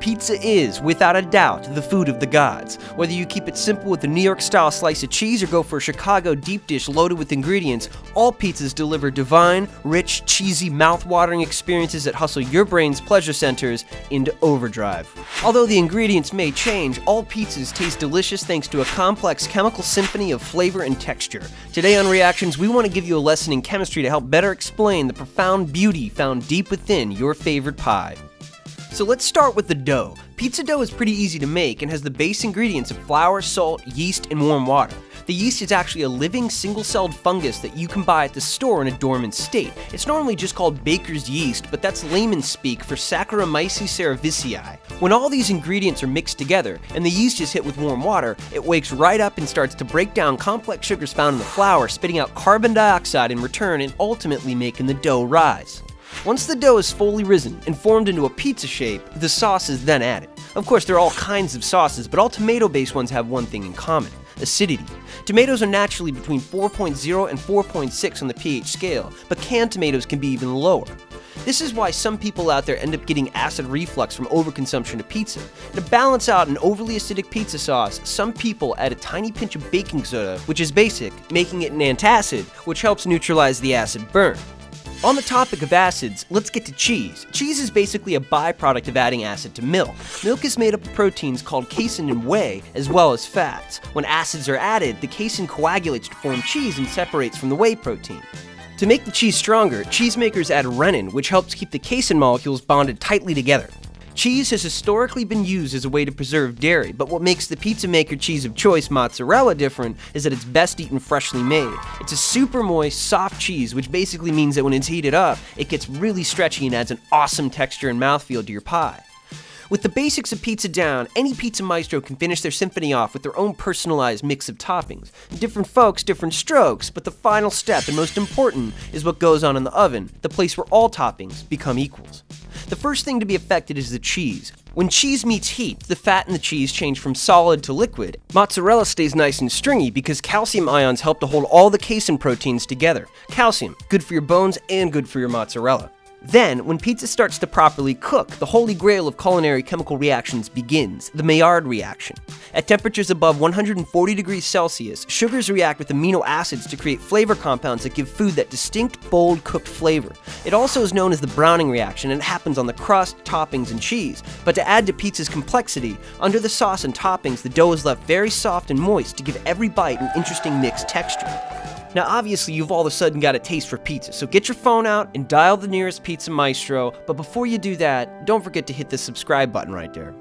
Pizza is, without a doubt, the food of the gods. Whether you keep it simple with a New York style slice of cheese or go for a Chicago deep dish loaded with ingredients, all pizzas deliver divine, rich, cheesy, mouth-watering experiences that hustle your brain's pleasure centers into overdrive. Although the ingredients may change, all pizzas taste delicious thanks to a complex chemical symphony of flavor and texture. Today on Reactions, we want to give you a lesson in chemistry to help better explain the profound beauty found deep within your favorite pie. So let's start with the dough. Pizza dough is pretty easy to make and has the base ingredients of flour, salt, yeast, and warm water. The yeast is actually a living single-celled fungus that you can buy at the store in a dormant state. It's normally just called baker's yeast, but that's layman speak for Saccharomyces cerevisiae. When all these ingredients are mixed together and the yeast is hit with warm water, it wakes right up and starts to break down complex sugars found in the flour, spitting out carbon dioxide in return and ultimately making the dough rise. Once the dough is fully risen and formed into a pizza shape, the sauce is then added. Of course, there are all kinds of sauces, but all tomato-based ones have one thing in common, acidity. Tomatoes are naturally between 4.0 and 4.6 on the pH scale, but canned tomatoes can be even lower. This is why some people out there end up getting acid reflux from overconsumption of pizza. To balance out an overly acidic pizza sauce, some people add a tiny pinch of baking soda, which is basic, making it an antacid, which helps neutralize the acid burn. On the topic of acids, let's get to cheese. Cheese is basically a byproduct of adding acid to milk. Milk is made up of proteins called casein and whey, as well as fats. When acids are added, the casein coagulates to form cheese and separates from the whey protein. To make the cheese stronger, cheesemakers add rennin, which helps keep the casein molecules bonded tightly together. Cheese has historically been used as a way to preserve dairy, but what makes the pizza maker cheese of choice, mozzarella, different is that it's best eaten freshly made. It's a super moist, soft cheese, which basically means that when it's heated up, it gets really stretchy and adds an awesome texture and mouthfeel to your pie. With the basics of pizza down, any pizza maestro can finish their symphony off with their own personalized mix of toppings. Different folks, different strokes, but the final step and most important is what goes on in the oven, the place where all toppings become equals. The first thing to be affected is the cheese. When cheese meets heat, the fat in the cheese change from solid to liquid. Mozzarella stays nice and stringy because calcium ions help to hold all the casein proteins together. Calcium, good for your bones and good for your mozzarella. Then, when pizza starts to properly cook, the holy grail of culinary chemical reactions begins, the Maillard reaction. At temperatures above 140 degrees Celsius, sugars react with amino acids to create flavor compounds that give food that distinct, bold, cooked flavor. It also is known as the browning reaction and it happens on the crust, toppings, and cheese. But to add to pizza's complexity, under the sauce and toppings, the dough is left very soft and moist to give every bite an interesting mixed texture. Now, obviously, you've all of a sudden got a taste for pizza, so get your phone out and dial the nearest Pizza Maestro. But before you do that, don't forget to hit the subscribe button right there.